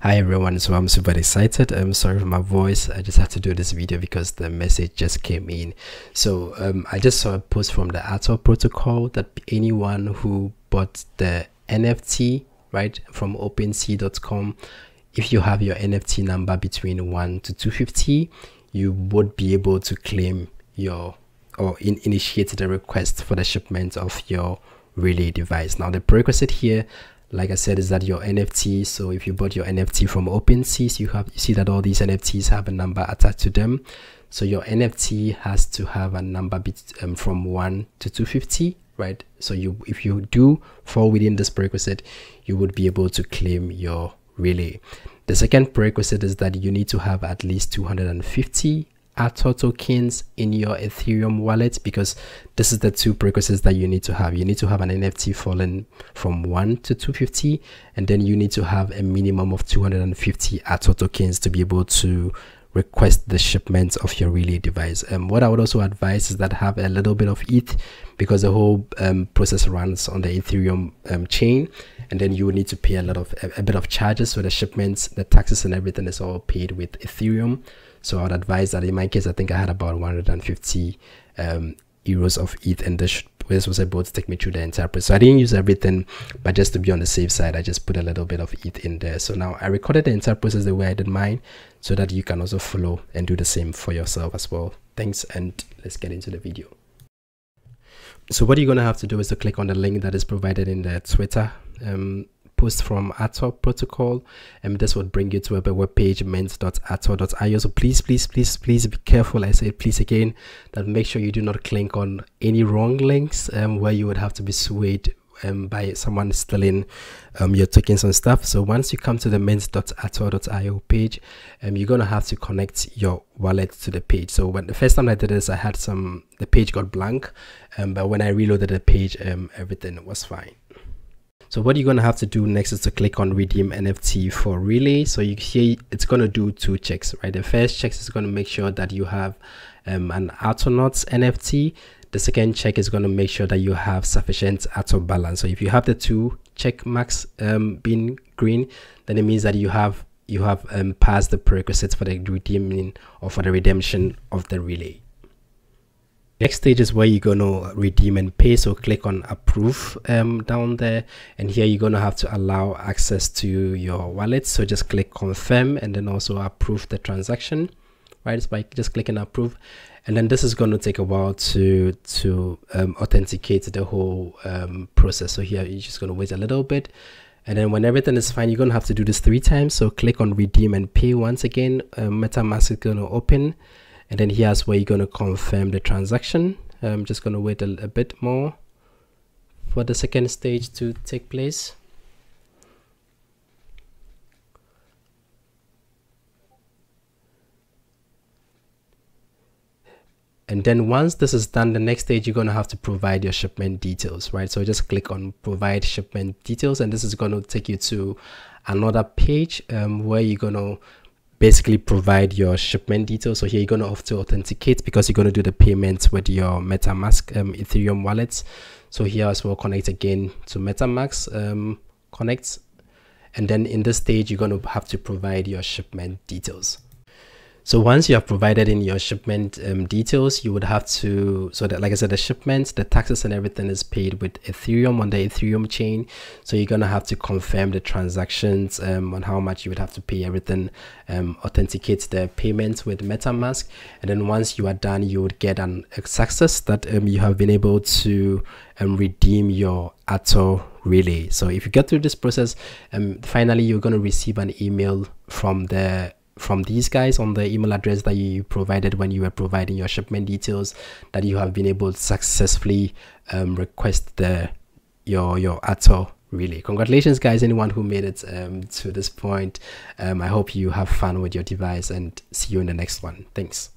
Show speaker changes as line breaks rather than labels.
Hi everyone, so I'm super excited. I'm sorry for my voice. I just had to do this video because the message just came in. So um, I just saw a post from the Ator protocol that anyone who bought the NFT right from OpenSea.com, if you have your NFT number between one to 250, you would be able to claim your or in, initiate the request for the shipment of your relay device. Now the prerequisite here like I said, is that your NFT. So if you bought your NFT from OpenSea, you have you see that all these NFTs have a number attached to them. So your NFT has to have a number um, from one to 250, right? So you if you do fall within this prerequisite, you would be able to claim your relay. The second prerequisite is that you need to have at least 250 Ator tokens in your Ethereum wallet because this is the two prerequisites that you need to have. You need to have an NFT falling from 1 to 250 and then you need to have a minimum of 250 Ator tokens to be able to request the shipments of your relay device. Um, what I would also advise is that have a little bit of ETH because the whole um, process runs on the Ethereum um, chain and then you will need to pay a lot of a, a bit of charges for the shipments, the taxes and everything is all paid with Ethereum. So I would advise that in my case, I think I had about 150 um, euros of ETH, and this, this was able to take me through the entire process. So I didn't use everything, but just to be on the safe side, I just put a little bit of ETH in there. So now I recorded the entire process the way I did mine, so that you can also follow and do the same for yourself as well. Thanks, and let's get into the video. So what you're going to have to do is to click on the link that is provided in the Twitter um, post from Ator protocol and this would bring you to a web page mint.ator.io so please please please please be careful i say please again that make sure you do not click on any wrong links um, where you would have to be swayed um, by someone stealing um, your tokens and stuff. So once you come to the mint.ator.io page, um, you're gonna have to connect your wallet to the page. So when the first time I did this, I had some the page got blank, um, but when I reloaded the page, um, everything was fine. So what you're going to have to do next is to click on redeem NFT for relay. So you see it's going to do two checks, right? The first check is going to make sure that you have um, an Autonauts NFT. The second check is going to make sure that you have sufficient Ator balance. So if you have the two check marks um, being green, then it means that you have you have um, passed the prerequisites for the redeeming or for the redemption of the relay. Next stage is where you're going to redeem and pay. So click on approve um, down there. And here you're going to have to allow access to your wallet. So just click confirm and then also approve the transaction, right? It's by just clicking approve. And then this is going to take a while to, to um, authenticate the whole um, process. So here you're just going to wait a little bit. And then when everything is fine, you're going to have to do this three times. So click on redeem and pay once again. Uh, MetaMask is going to open and then here's where you're going to confirm the transaction. I'm just going to wait a, a bit more for the second stage to take place. And then once this is done the next stage you're going to have to provide your shipment details right? So just click on provide shipment details and this is going to take you to another page um, where you're going to basically provide your shipment details. So here you're going to have to authenticate because you're going to do the payments with your MetaMask um, Ethereum wallets. So here as well, connect again to MetaMask um, connect. And then in this stage, you're going to have to provide your shipment details. So once you have provided in your shipment um, details, you would have to, so that like I said, the shipments, the taxes and everything is paid with Ethereum on the Ethereum chain. So you're going to have to confirm the transactions um, on how much you would have to pay everything, um, authenticate the payments with MetaMask. And then once you are done, you would get an success that um, you have been able to um, redeem your Ator relay. So if you get through this process, um, finally, you're going to receive an email from the from these guys on the email address that you provided when you were providing your shipment details that you have been able to successfully um, request the your your Ator relay. Congratulations guys anyone who made it um, to this point. Um, i hope you have fun with your device and see you in the next one. Thanks